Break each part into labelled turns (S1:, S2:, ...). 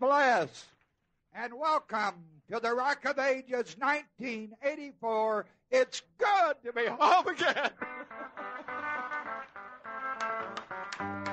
S1: bless and welcome to the Rock of Ages 1984. It's good to be home again.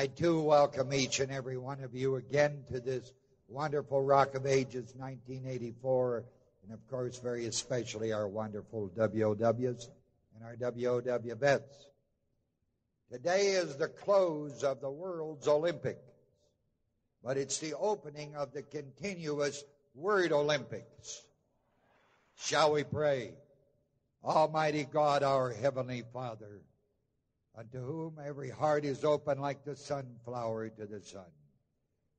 S2: I too
S1: welcome each and every one of you again to this wonderful Rock of Ages 1984, and of course, very especially our wonderful WOWs and our WOW vets. Today is the close of the World's Olympics, but it's the opening of the continuous Word Olympics. Shall we pray? Almighty God, our Heavenly Father, unto whom every heart is open like the sunflower to the sun.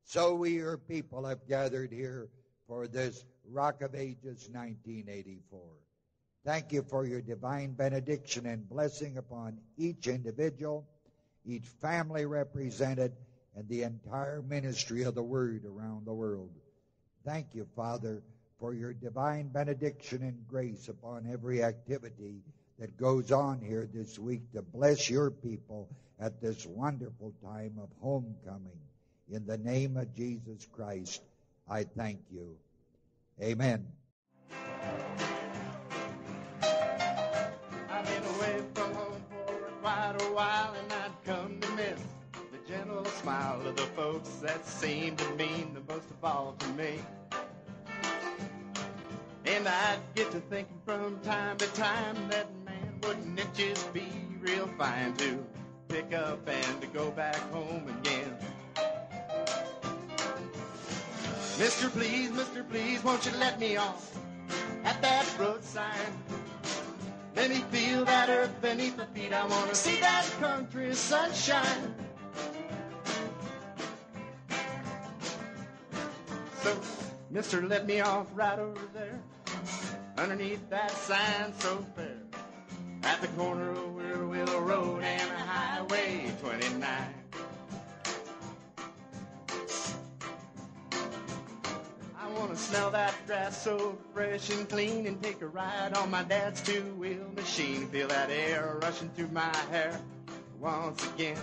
S1: So we, your people, have gathered here for this Rock of Ages 1984. Thank you for your divine benediction and blessing upon each individual, each family represented, and the entire ministry of the Word around the world. Thank you, Father, for your divine benediction and grace upon every activity that goes on here this week to bless your people at this wonderful time of homecoming. In the name of Jesus Christ, I thank you. Amen.
S3: I've been away from home for quite a while, and I'd come to miss the gentle smile of the folks that seem to mean the most of all to me. And I'd get to thinking from time to time that wouldn't it just be real fine to pick up and to go back home again? Mister, please, Mister, please, won't you let me off at that road sign? Let me feel that earth beneath my feet. I want to see that country sunshine.
S4: So, mister, let me off right over there. Underneath that sign so fair. At the corner of Willow Road and Highway 29. I wanna smell that grass so fresh and clean and take a ride on my dad's two-wheel machine. Feel that air rushing through my hair once again.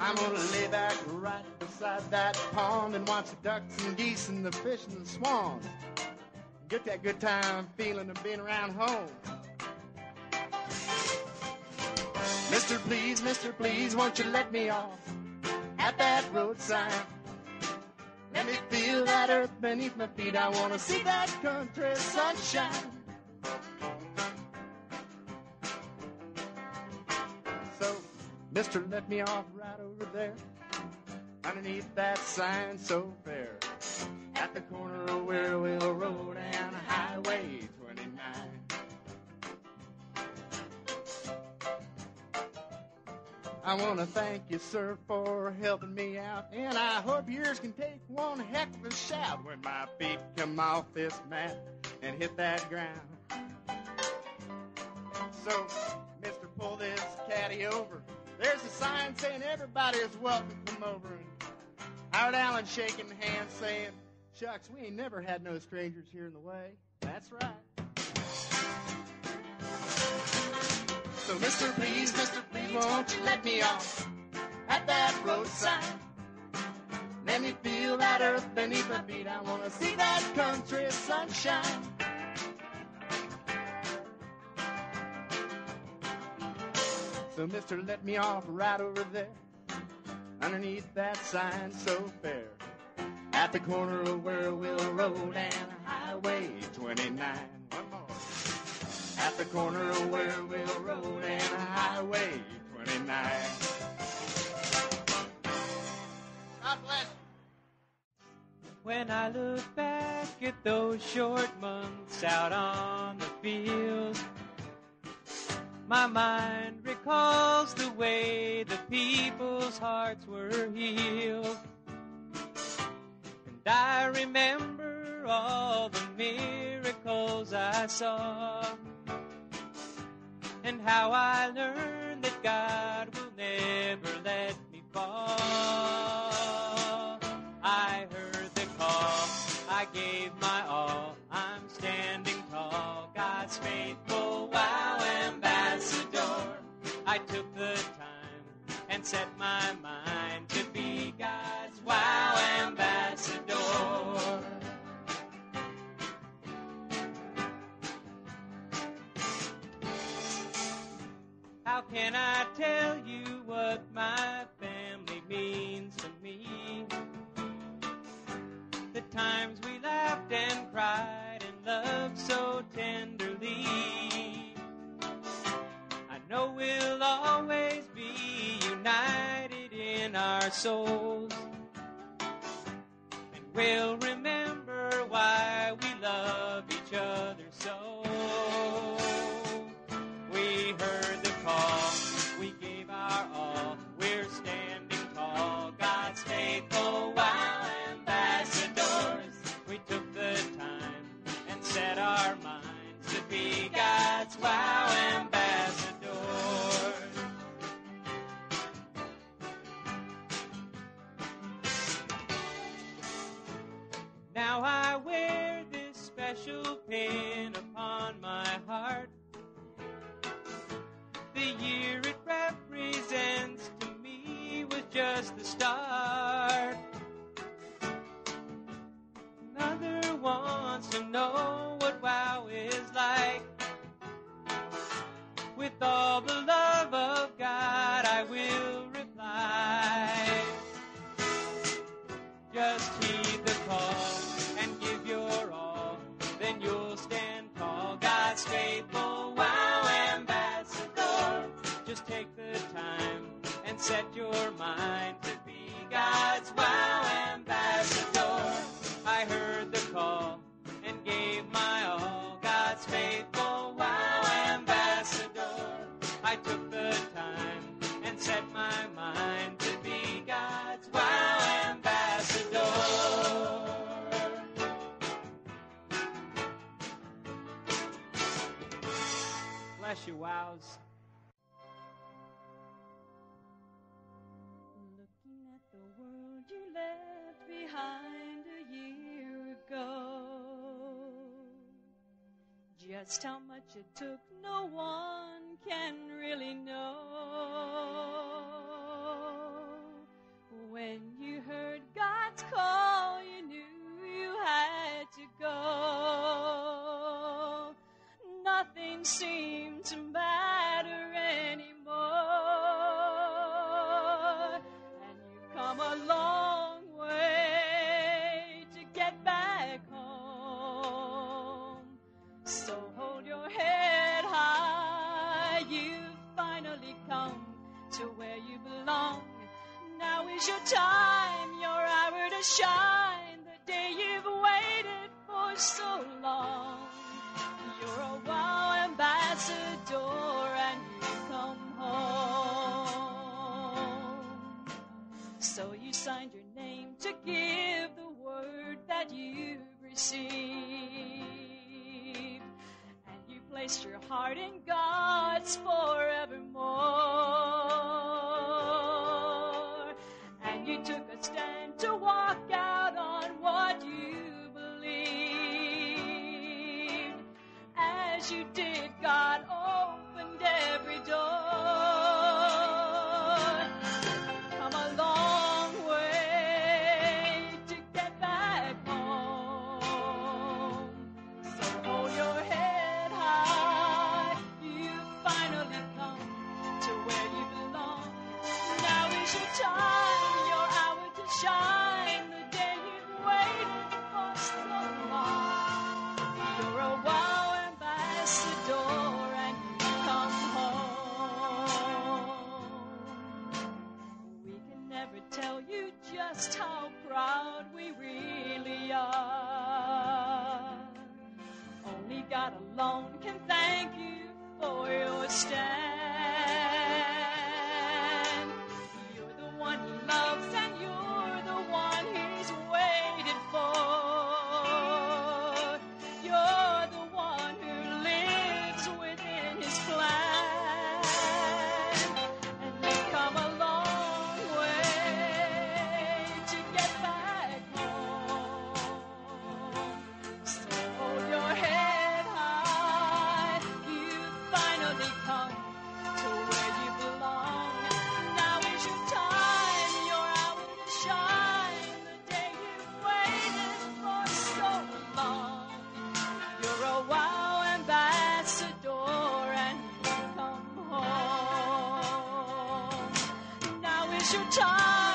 S4: I'm gonna lay back right beside that pond and watch the ducks and geese and the fish and the swans. Get that good time feeling of being around home. Mister, please, mister, please, won't you let me off at that roadside? Let me feel that earth beneath my feet. I wanna see that country sunshine. So, mister, let me off right over there. Underneath that sign so fair. At the corner of Willow Road and Highway 29. I want to thank you, sir, for helping me out. And I hope yours can take one heck of a shout when my feet come off this mat and hit that ground. So, mister, pull this caddy over. There's a sign saying everybody is welcome to come over. And Howard Allen shaking hands saying, Shucks, we ain't never had no strangers here in the way. That's right. So, mister, please, mister, please, won't you let me off at that roadside? Let me feel that earth beneath my feet. I want to see that country sunshine. So, mister, let me off right over there underneath that sign so fair. At the corner of Where Willow Road and Highway 29. One more. At the corner of Where Willow Road and Highway 29. God bless.
S1: When I look back at those short months out on the fields, my mind recalls the way the people's hearts were healed. I remember all the miracles I saw. And how I learned that God will never let me fall. I heard the call, I gave my all. I'm standing tall, God's faithful WOW ambassador. I took the time and set my mind can I tell you what my family means to me? The times we laughed and cried and loved so tenderly. I know we'll always be united in our souls. And we'll remember why we love each other pin upon my heart. The year it represents to me was just the start. Mother wants to know what WOW is like. With all the love of God, I will set your mind to be God's WOW ambassador.
S5: Just how much it took, no one can really know. When you heard God's call, you knew you had to go. Nothing seemed is your time, your hour to shine, the day you've waited for so long. You're a WOW ambassador and you come home. So you signed your name to give the word that you've received. And you placed your heart in God's forevermore. you
S1: do. 修长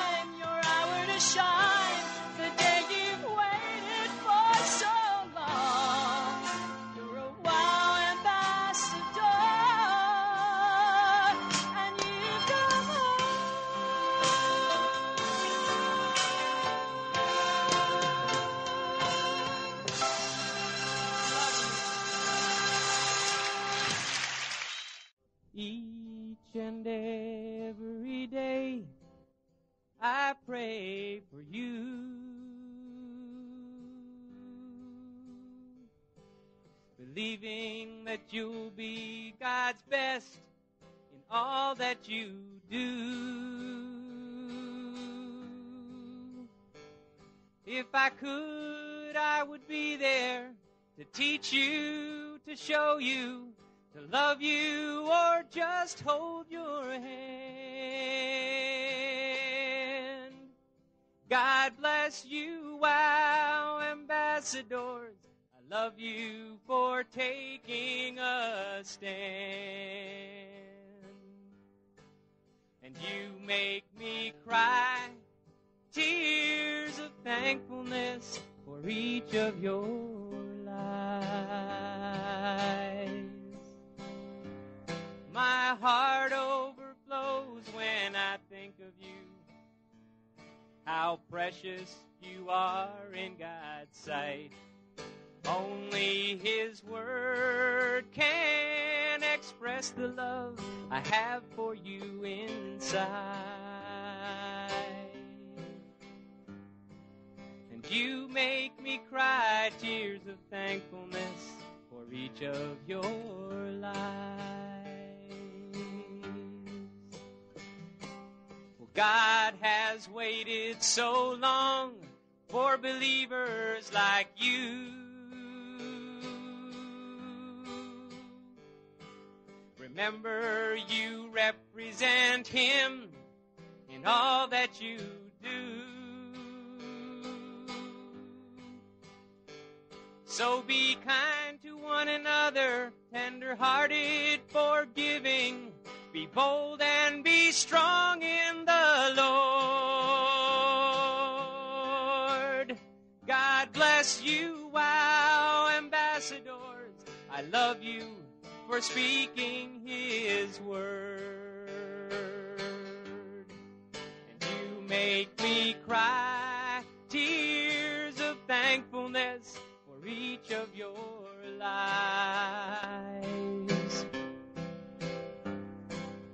S1: Only His Word can express the love I have for you inside. And you make me cry tears of thankfulness for each of your lives. Well, God has waited so long for believers like you. Remember, you represent Him in all that you do. So be kind to one another, tender hearted, forgiving. Be bold and be strong in the Lord. I love you for speaking his word. And you make me cry tears of thankfulness for each of your lies.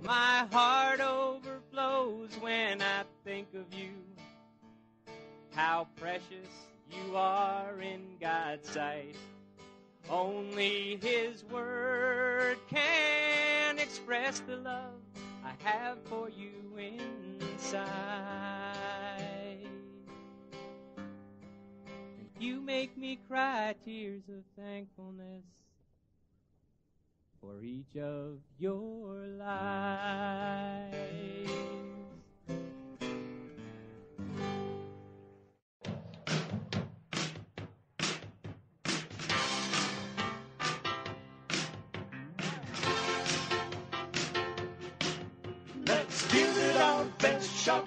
S1: My heart overflows when I think of you. How precious you are in God's sight. Only His Word can express the love I have for you inside. And you make me cry tears of thankfulness for each of your lies.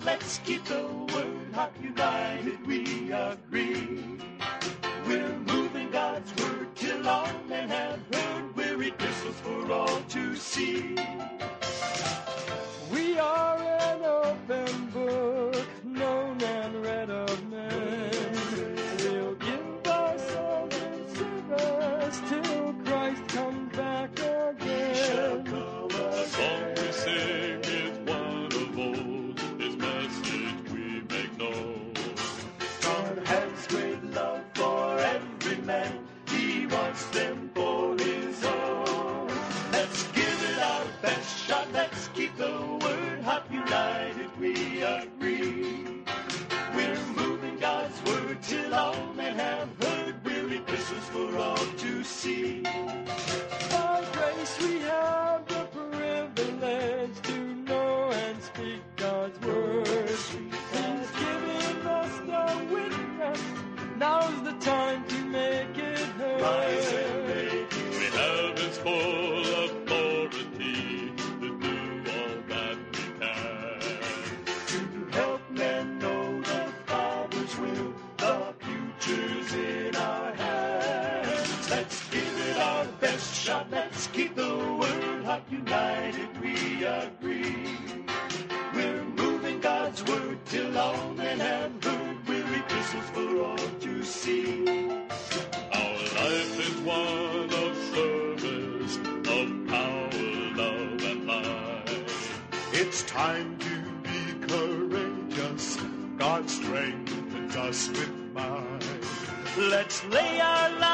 S6: Let's keep the word hot. United we
S7: Oh. time to
S6: be courageous. God strengthens us with might. Let's lay our lives.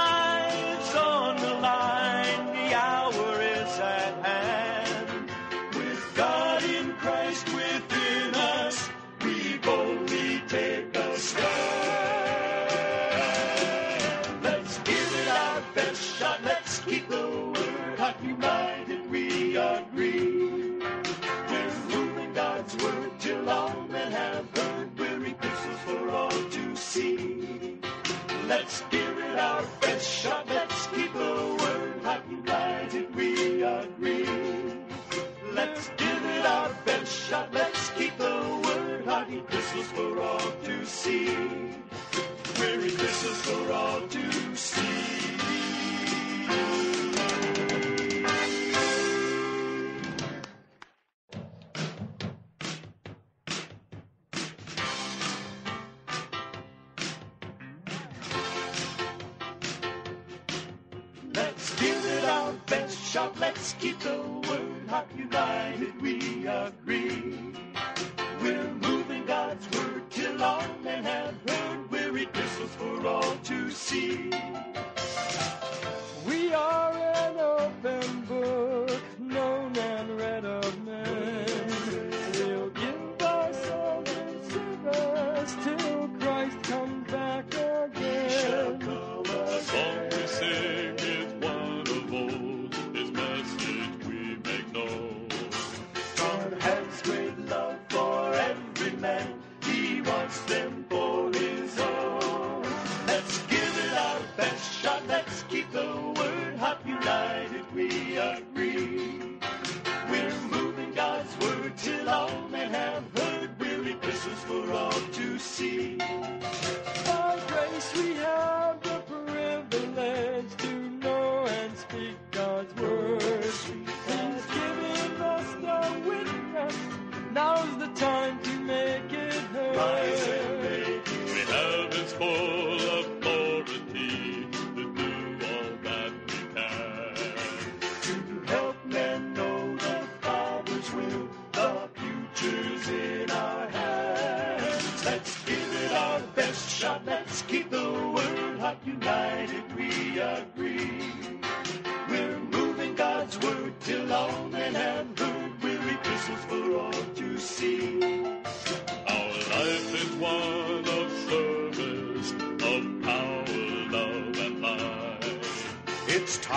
S6: best shot. Let's keep the word hot. United we agree. We're moving God's word till all men have heard. We're epistles for all to see.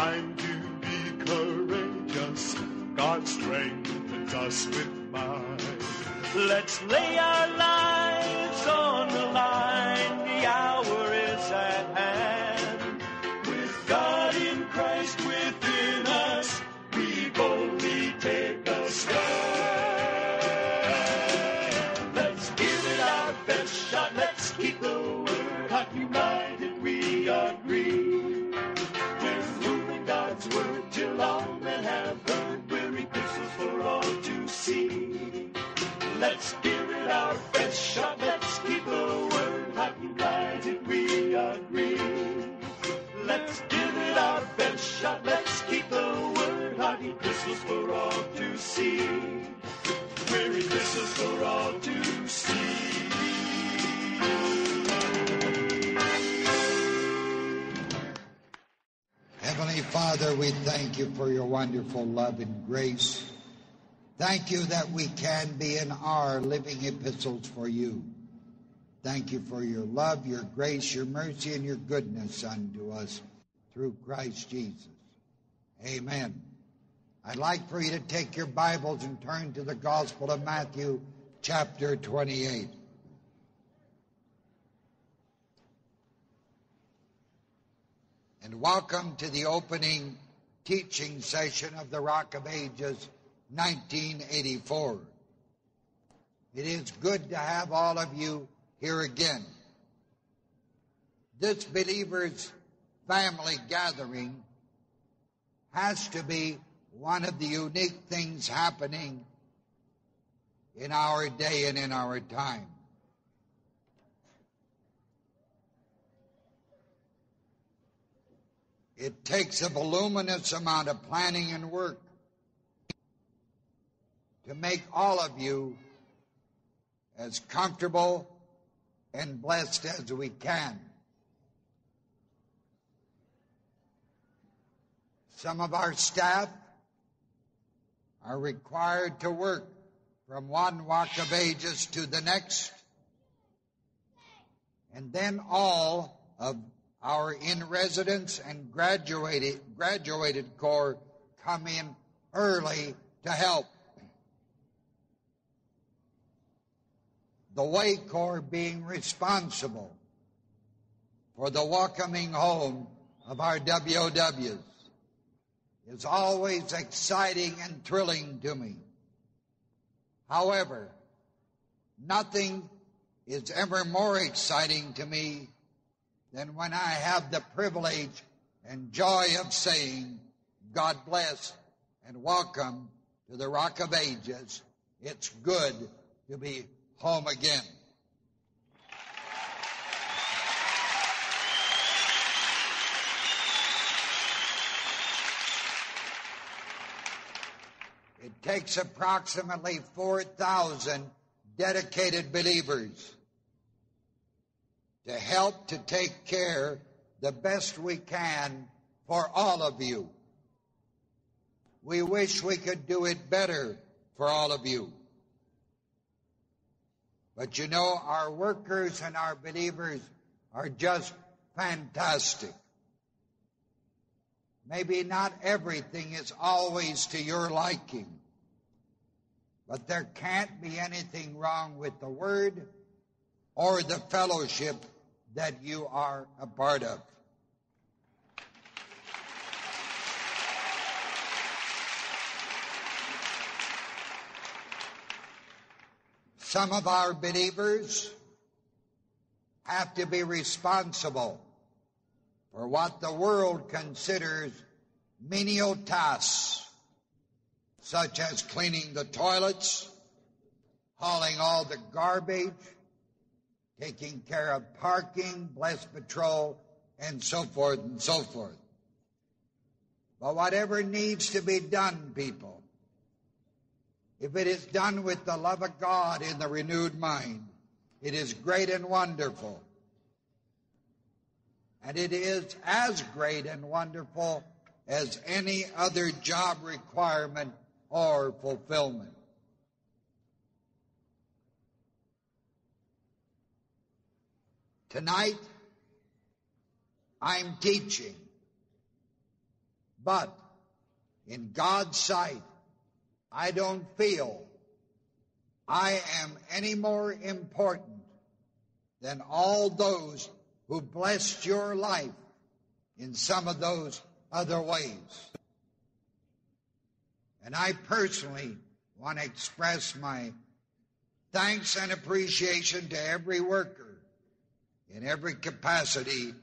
S6: Time to
S3: be courageous. God strengthens us with might.
S6: Let's lay our lives
S2: grace. Thank you that we can be in our living epistles for you. Thank you for your love, your grace, your mercy, and your goodness unto us through Christ Jesus. Amen. I'd like for you to take your Bibles and turn to the Gospel of Matthew, chapter 28. and welcome to the opening teaching session of the Rock of Ages 1984. It is good to have all of you here again. This believers' family gathering has to be one of the unique things happening in our day and in our time. It takes a voluminous amount of planning and work to make all of you as comfortable and blessed as we can. Some of our staff are required to work from one Rock of Ages to the next, and then all of our in residence and graduated graduated corps come in early to help. The way corps being responsible for the welcoming home of our WOWs is always exciting and thrilling to me. However, nothing is ever more exciting to me than when I have the privilege and joy of saying, God bless and welcome to the Rock of Ages. It's good to be home again. It takes approximately 4,000 dedicated believers to help to take care the best we can for all of you. We wish we could do it better for all of you. But you know, our workers and our believers are just fantastic. Maybe not everything is always to your liking, but there can't be anything wrong with the Word or the fellowship that you are a part of. Some of our believers have to be responsible for what the world considers menial tasks, such as cleaning the toilets, hauling all the garbage, taking care of parking, bless patrol, and so forth and so forth. But whatever needs to be done, people, if it is done with the love of God in the renewed mind, it is great and wonderful. And it is as great and wonderful as any other job requirement or fulfillment. Tonight, I'm teaching, but in God's sight, I don't feel I am any more important than all those who blessed your life in some of those other ways. And I personally want to express my thanks and appreciation to every worker in every capacity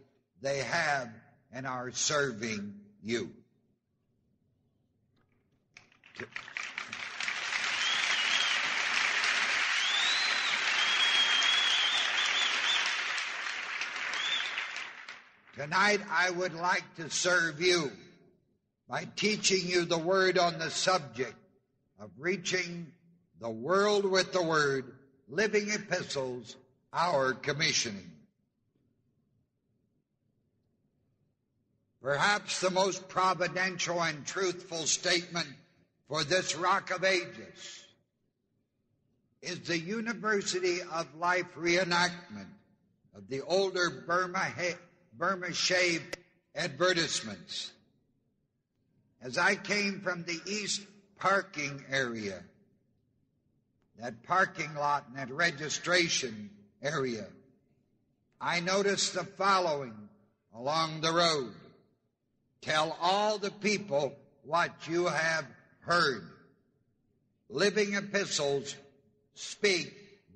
S2: they have and are serving you. Tonight, I would like to serve you by teaching you the word on the subject of reaching the world with the word, living epistles, our commissioning. Perhaps the most providential and truthful statement for this rock of ages is the University of Life reenactment of the older Burma, Burma Shave advertisements. As I came from the east parking area, that parking lot and that registration area, I noticed the following along the road. Tell all the people what you have heard. Living epistles speak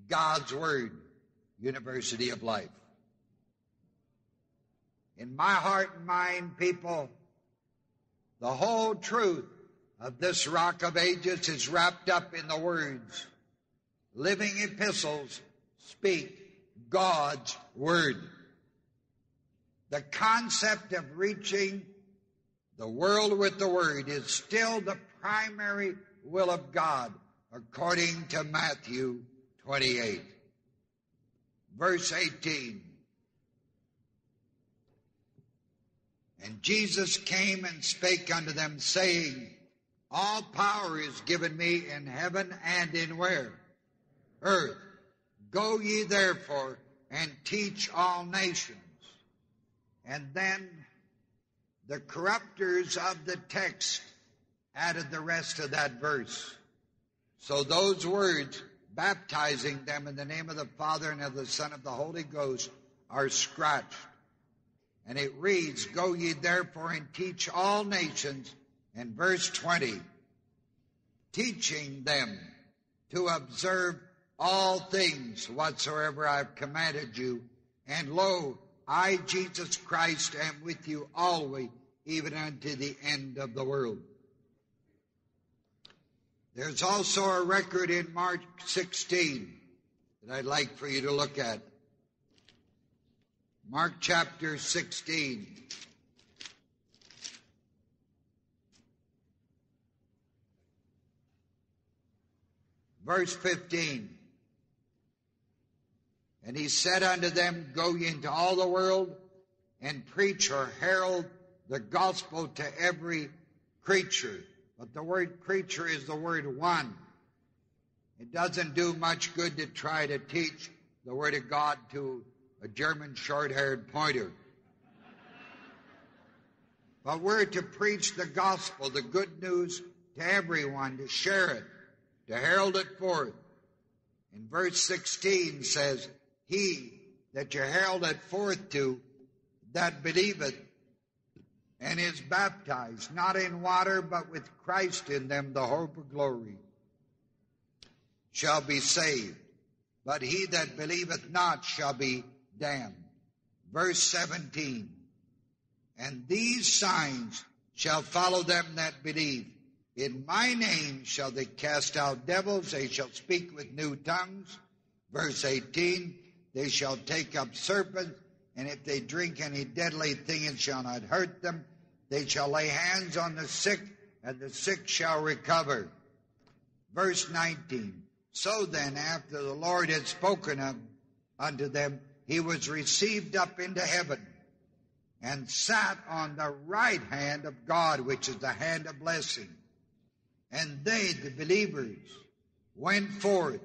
S2: God's word. University of Life. In my heart and mind, people, the whole truth of this rock of ages is wrapped up in the words, living epistles speak God's word. The concept of reaching the world with the word is still the primary will of God according to Matthew 28. Verse 18. And Jesus came and spake unto them, saying, All power is given me in heaven and in where? Earth. Go ye therefore and teach all nations. And then the corrupters of the text added the rest of that verse. So those words, baptizing them in the name of the Father and of the Son of the Holy Ghost, are scratched. And it reads, Go ye therefore and teach all nations, in verse 20, teaching them to observe all things whatsoever I've commanded you. And lo, I, Jesus Christ, am with you always, even unto the end of the world. There's also a record in Mark 16 that I'd like for you to look at. Mark chapter 16. Verse 15. And he said unto them, Go ye into all the world and preach or herald the gospel to every creature. But the word creature is the word one. It doesn't do much good to try to teach the word of God to a German short haired pointer. But we're to preach the gospel, the good news to everyone, to share it, to herald it forth. In verse 16 says, He that you herald it forth to, that believeth and is baptized, not in water, but with Christ in them, the hope of glory, shall be saved. But he that believeth not shall be damned. Verse 17. And these signs shall follow them that believe. In my name shall they cast out devils, they shall speak with new tongues. Verse 18, they shall take up serpents, and if they drink any deadly thing, it shall not hurt them. They shall lay hands on the sick, and the sick shall recover. Verse 19, so then, after the Lord had spoken unto them, he was received up into heaven and sat on the right hand of God, which is the hand of blessing. And they, the believers, went forth.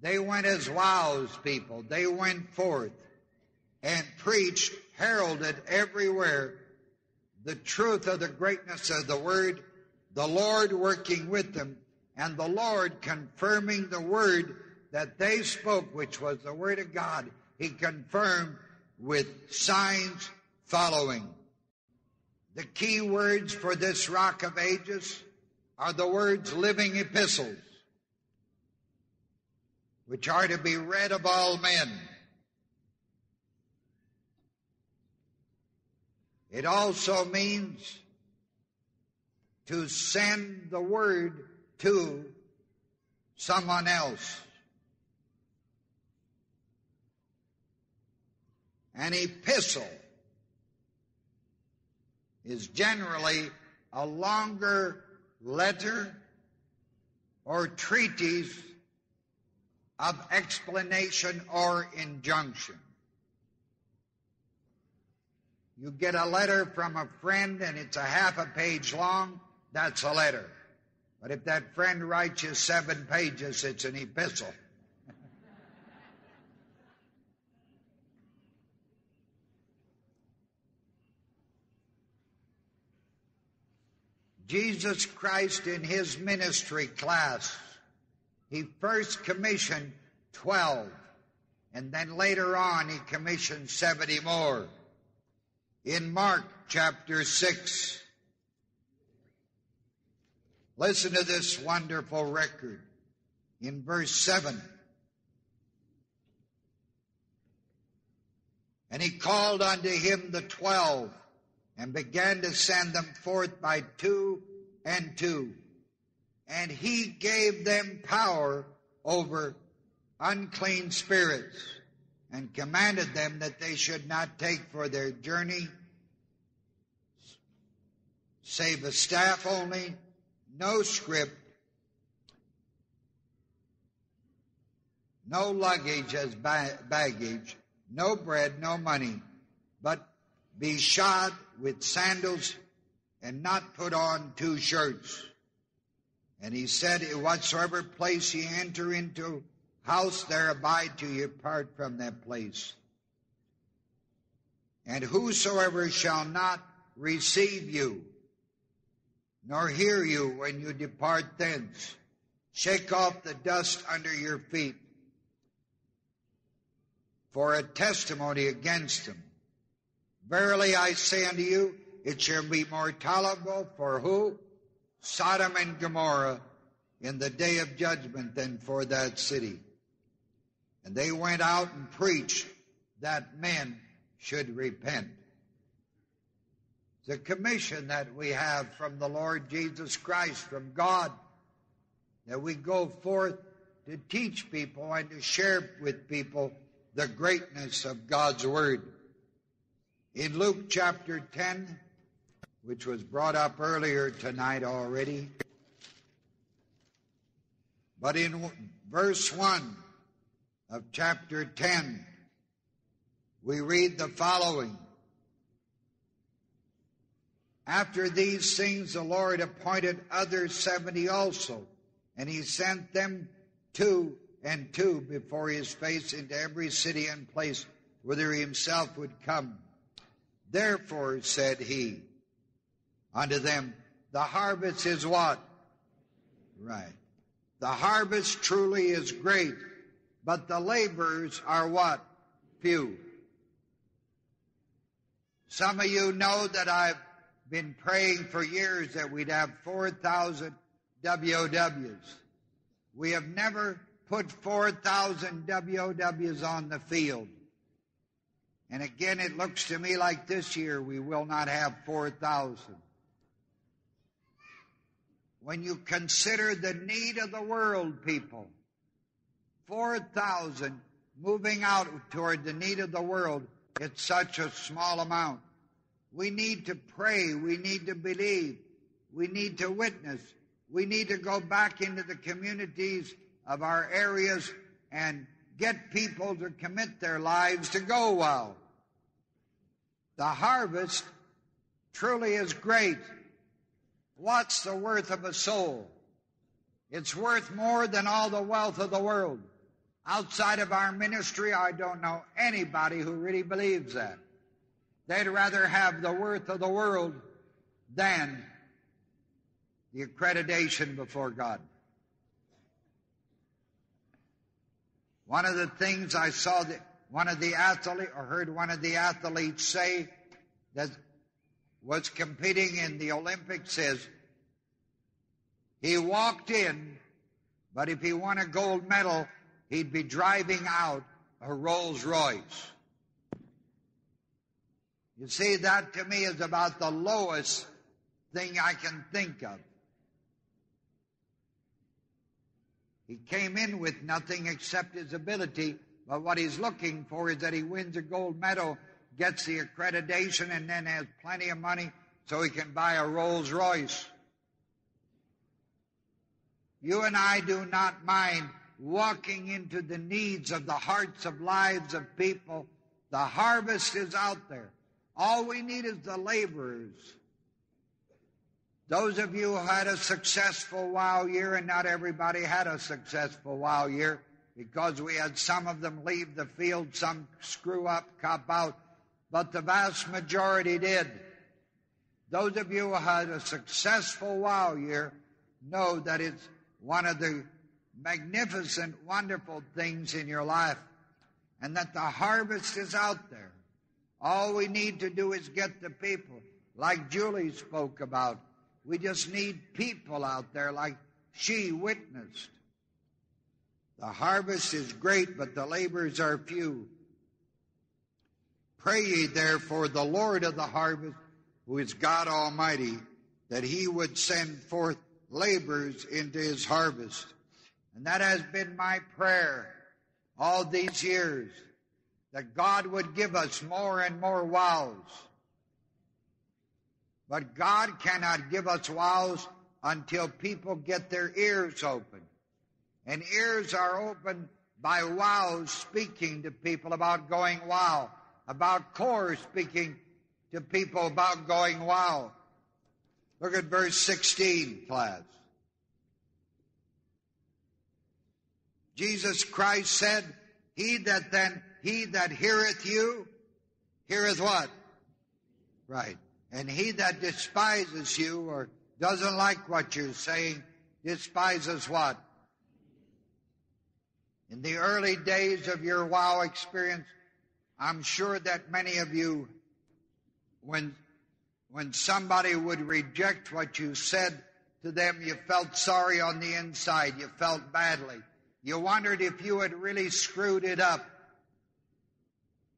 S2: They went as wows people. They went forth and preached, heralded everywhere the truth of the greatness of the word, the Lord working with them, and the Lord confirming the word that they spoke, which was the word of God. He confirmed with signs following. The key words for this rock of ages are the words living epistles, which are to be read of all men. It also means to send the word to someone else. An epistle is generally a longer letter or treatise of explanation or injunction. You get a letter from a friend and it's a half a page long, that's a letter. But if that friend writes you seven pages, it's an epistle. Jesus Christ in his ministry class, he first commissioned 12, and then later on he commissioned 70 more. In Mark chapter 6, listen to this wonderful record. In verse 7, and he called unto him the twelve and began to send them forth by two and two. And he gave them power over unclean spirits and commanded them that they should not take for their journey save a staff only, no script, no luggage as baggage, no bread, no money, but be shod with sandals and not put on two shirts. And he said, whatsoever place ye enter into house, there abide till ye part from that place. And whosoever shall not receive you, nor hear you when you depart thence, shake off the dust under your feet for a testimony against them. Verily I say unto you, it shall be more tolerable for who? Sodom and Gomorrah in the day of judgment than for that city. And they went out and preached that men should repent. The commission that we have from the Lord Jesus Christ, from God, that we go forth to teach people and to share with people the greatness of God's Word. In Luke chapter 10, which was brought up earlier tonight already, but in verse 1 of chapter 10, we read the following. After these things, the Lord appointed other seventy also, and he sent them two and two before his face into every city and place whither himself would come. Therefore, said he unto them, the harvest is what? Right. The harvest truly is great, but the laborers are what? Few. Some of you know that I've been praying for years that we'd have 4,000 WOWs. We have never put 4,000 WOWs on the field. And again, it looks to me like this year we will not have 4,000. When you consider the need of the world, people. 4,000 moving out toward the need of the world, it's such a small amount. We need to pray. We need to believe. We need to witness. We need to go back into the communities of our areas and get people to commit their lives to go well. The harvest truly is great. What's the worth of a soul? It's worth more than all the wealth of the world. Outside of our ministry, I don't know anybody who really believes that. They'd rather have the worth of the world than the accreditation before God. One of the things I saw that one of the athletes or heard one of the athletes say that was competing in the Olympics says he walked in, but if he won a gold medal, he'd be driving out a Rolls Royce. You see, that to me is about the lowest thing I can think of. He came in with nothing except his ability, but what he's looking for is that he wins a gold medal, gets the accreditation, and then has plenty of money so he can buy a Rolls Royce. You and I do not mind walking into the needs of the hearts of lives of people. The harvest is out there. All we need is the laborers. Those of you who had a successful wow year, and not everybody had a successful wow year, because we had some of them leave the field, some screw up, cop out, but the vast majority did. Those of you who had a successful wow year know that it's one of the magnificent, wonderful things in your life, and that the harvest is out there. All we need to do is get the people, like Julie spoke about. We just need people out there like she witnessed. The harvest is great, but the laborers are few. Pray ye therefore the Lord of the harvest, who is God Almighty, that he would send forth laborers into his harvest. And that has been my prayer all these years, that God would give us more and more wows. But God cannot give us wows until people get their ears open. And ears are opened by wows speaking to people about going wow, about Corps speaking to people about going wow. Look at verse 16, class. Jesus Christ said, He that then, he that heareth you, heareth what? Right. And he that despises you or doesn't like what you're saying, despises what? In the early days of your wow experience, I'm sure that many of you, when, when somebody would reject what you said to them, you felt sorry on the inside. You felt badly. You wondered if you had really screwed it up.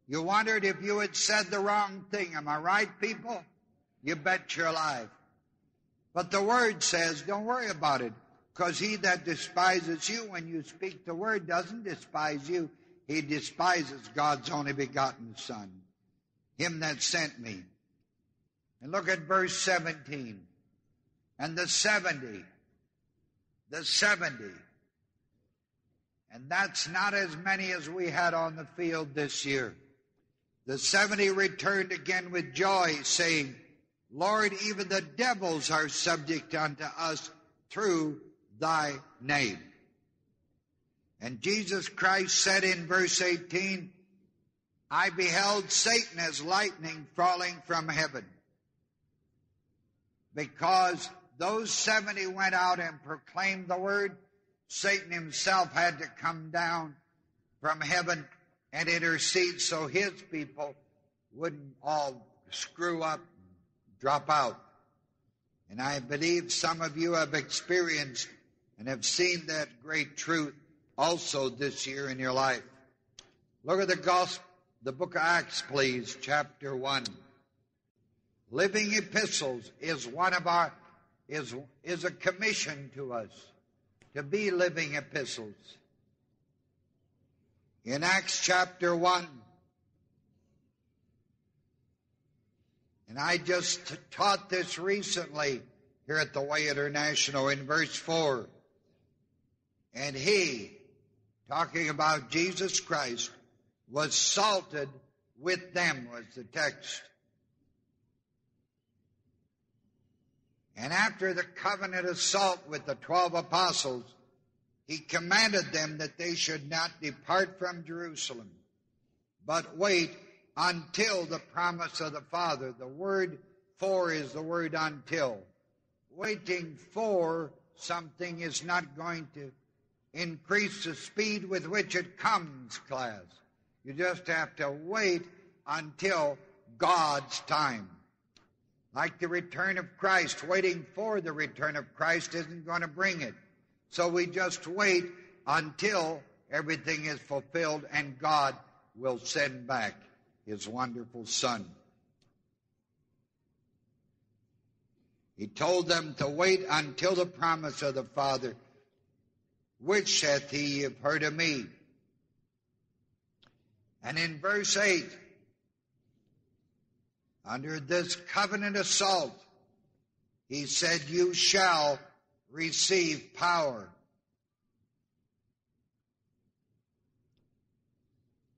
S2: You wondered if you had said the wrong thing. Am I right, people? You bet your life. But the word says, don't worry about it, because he that despises you when you speak the word doesn't despise you. He despises God's only begotten Son, him that sent me. And look at verse 17. And the 70, the 70, and that's not as many as we had on the field this year. The 70 returned again with joy, saying, Lord, even the devils are subject unto us through thy name. And Jesus Christ said in verse 18, I beheld Satan as lightning falling from heaven. Because those 70 went out and proclaimed the word, Satan himself had to come down from heaven and intercede so his people wouldn't all screw up and drop out. And I believe some of you have experienced and have seen that great truth also this year in your life. Look at the gospel, the book of Acts, please, chapter 1. Living epistles is one of our, is, is a commission to us to be living epistles. In Acts chapter 1, and I just taught this recently here at the Way International in verse 4. And he, talking about Jesus Christ, was salted with them, was the text. And after the covenant of salt with the twelve apostles, he commanded them that they should not depart from Jerusalem, but wait until the promise of the Father. The word for is the word until. Waiting for something is not going to increase the speed with which it comes, class. You just have to wait until God's time. Like the return of Christ, waiting for the return of Christ isn't going to bring it. So we just wait until everything is fulfilled and God will send back his wonderful Son. He told them to wait until the promise of the Father, which saith he, heard of me. And in verse 8, under this covenant assault, he said, You shall receive power.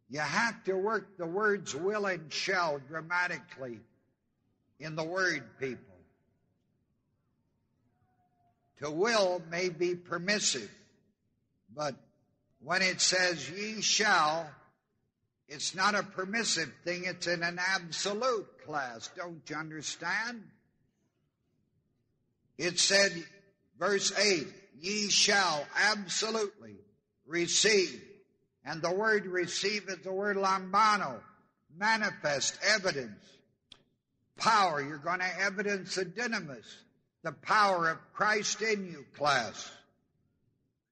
S2: You have to work the words will and shall dramatically in the word, people. To will may be permissive, but when it says ye shall, it's not a permissive thing, it's in an absolute class. Don't you understand? It said, verse 8, ye shall absolutely receive. And the word receive is the word lambano, manifest, evidence, power. You're going to evidence the dunamis, the power of Christ in you, class.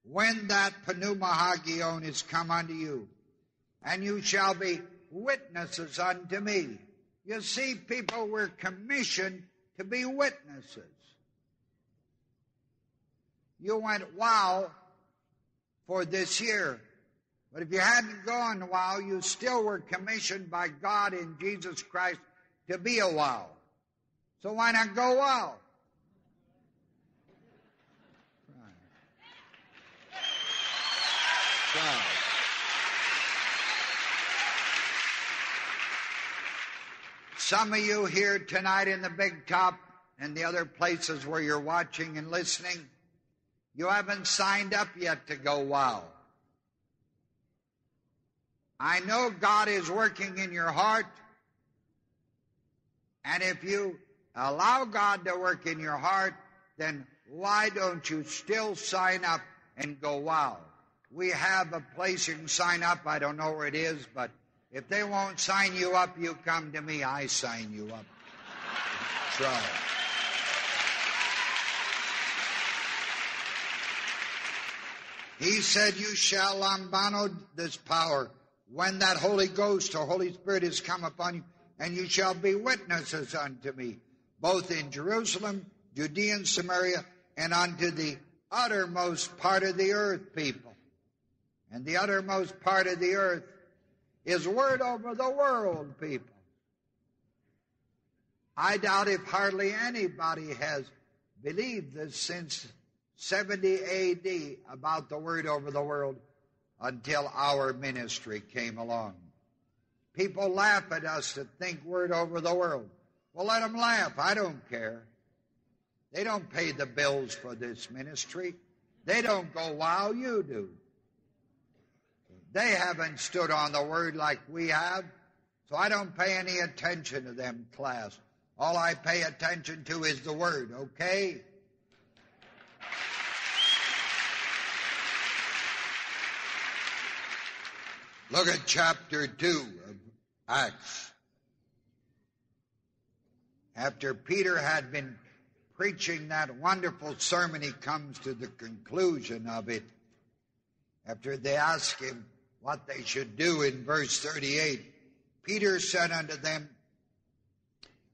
S2: When that pneuma hagion is come unto you, and you shall be witnesses unto me. You see, people were commissioned to be witnesses. You went wow for this year. But if you hadn't gone wow, you still were commissioned by God in Jesus Christ to be a wow. So why not go wow? Right. Some of you here tonight in the big top and the other places where you're watching and listening, you haven't signed up yet to go wow. I know God is working in your heart. And if you allow God to work in your heart, then why don't you still sign up and go wow? We have a place you can sign up. I don't know where it is, but if they won't sign you up, you come to me. I sign you up. He said, You shall um, lambano this power when that Holy Ghost or Holy Spirit is come upon you, and you shall be witnesses unto me, both in Jerusalem, Judea, and Samaria, and unto the uttermost part of the earth, people. And the uttermost part of the earth is word over the world, people. I doubt if hardly anybody has believed this since 70 AD about the word over the world until our ministry came along. People laugh at us to think word over the world. Well, let them laugh. I don't care. They don't pay the bills for this ministry. They don't go, wow, you do. They haven't stood on the word like we have, so I don't pay any attention to them, class. All I pay attention to is the word, okay? Look at chapter 2 of Acts. After Peter had been preaching that wonderful sermon, he comes to the conclusion of it. After they ask him what they should do in verse 38, Peter said unto them,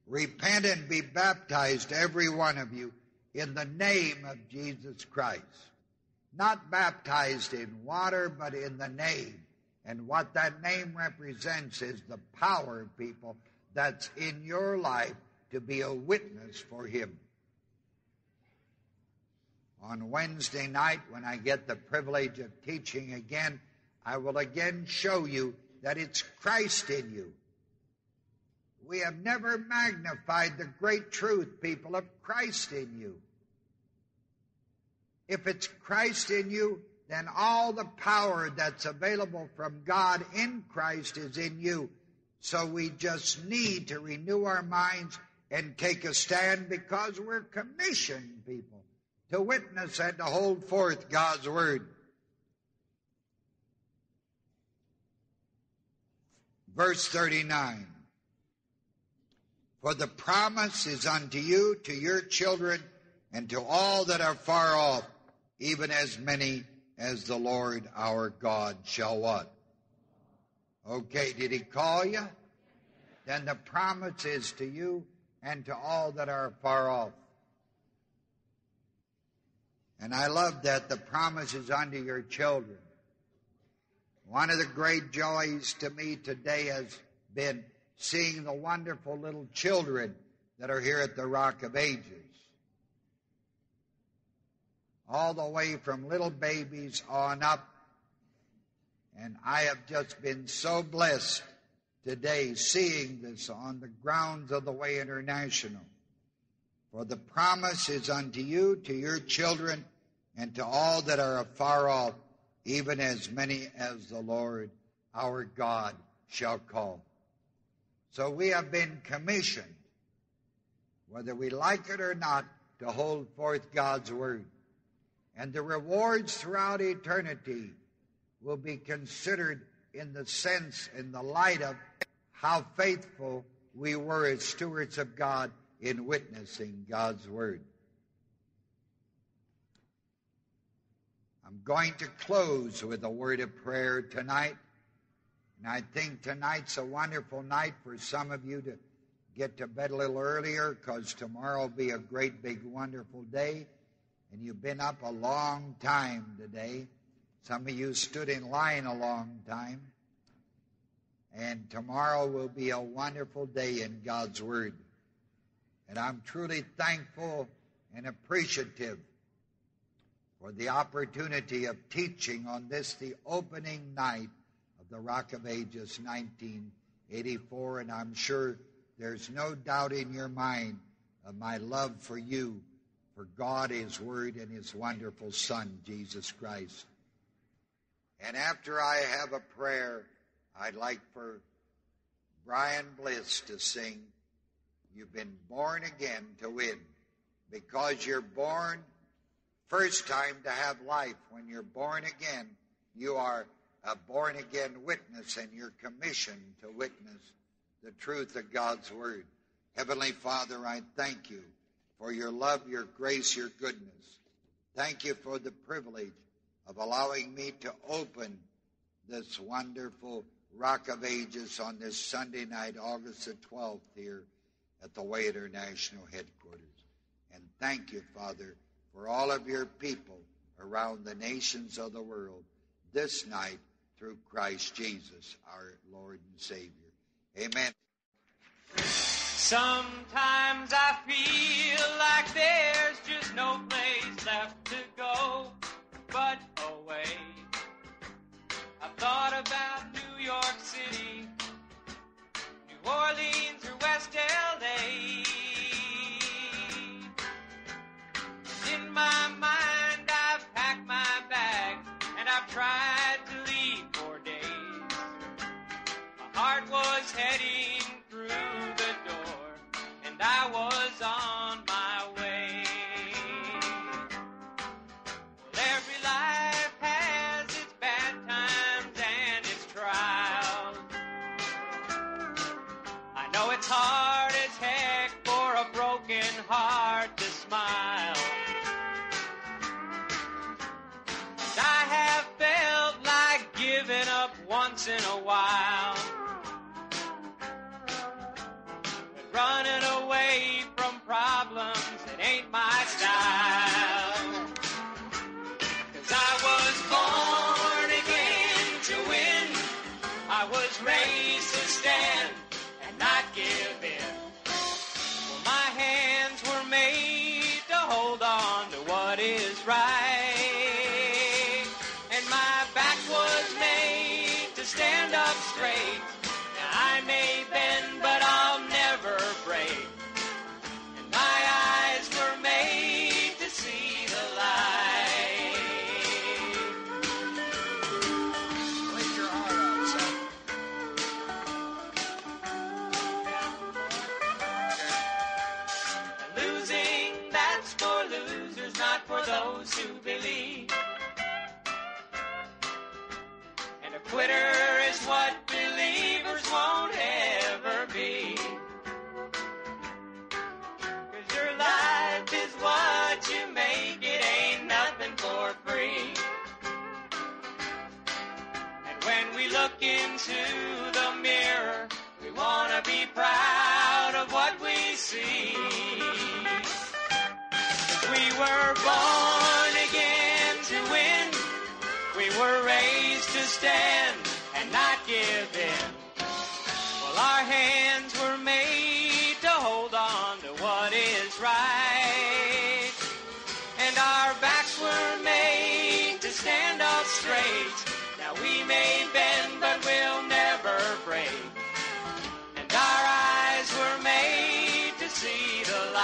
S2: Repent and be baptized, every one of you, in the name of Jesus Christ. Not baptized in water, but in the name. And what that name represents is the power, people, that's in your life to be a witness for Him. On Wednesday night, when I get the privilege of teaching again, I will again show you that it's Christ in you. We have never magnified the great truth, people, of Christ in you. If it's Christ in you, then all the power that's available from God in Christ is in you. So we just need to renew our minds and take a stand because we're commissioned people to witness and to hold forth God's word. Verse 39. For the promise is unto you, to your children, and to all that are far off, even as many as the Lord our God shall what? Okay, did he call you? Then the promise is to you and to all that are far off. And I love that the promise is unto your children. One of the great joys to me today has been seeing the wonderful little children that are here at the Rock of Ages. All the way from little babies on up. And I have just been so blessed today seeing this on the grounds of the Way International. For the promise is unto you, to your children, and to all that are afar off, even as many as the Lord our God shall call. So we have been commissioned, whether we like it or not, to hold forth God's word. And the rewards throughout eternity will be considered in the sense, in the light of how faithful we were as stewards of God in witnessing God's word. I'm going to close with a word of prayer tonight. And I think tonight's a wonderful night for some of you to get to bed a little earlier because tomorrow will be a great, big, wonderful day. And you've been up a long time today. Some of you stood in line a long time. And tomorrow will be a wonderful day in God's Word. And I'm truly thankful and appreciative for the opportunity of teaching on this, the opening night of the Rock of Ages 1984. And I'm sure there's no doubt in your mind of my love for you, for God, His Word, and His wonderful Son, Jesus Christ. And after I have a prayer, I'd like for Brian Bliss to sing, You've been born again to win. Because you're born first time to have life. When you're born again, you are a born again witness and you're commissioned to witness the truth of God's Word. Heavenly Father, I thank you for your love, your grace, your goodness. Thank you for the privilege of allowing me to open this wonderful Rock of Ages on this Sunday night, August the 12th, here at the Way International headquarters. And thank you, Father, for all of your people around the nations of the world this night through Christ Jesus, our Lord and Savior. Amen.
S1: Sometimes I feel like there's just no place left to go but away. I've thought about New York City, New Orleans, or West LA. Tried to leave for days. My heart was heading through the door, and I was on in a while. straight. Born again to win. We were raised to stand and not give in. Well, our hands were made to hold on to what is right. And our backs were made to stand up straight. Now we may bend, but we'll never break. And our eyes were made to see the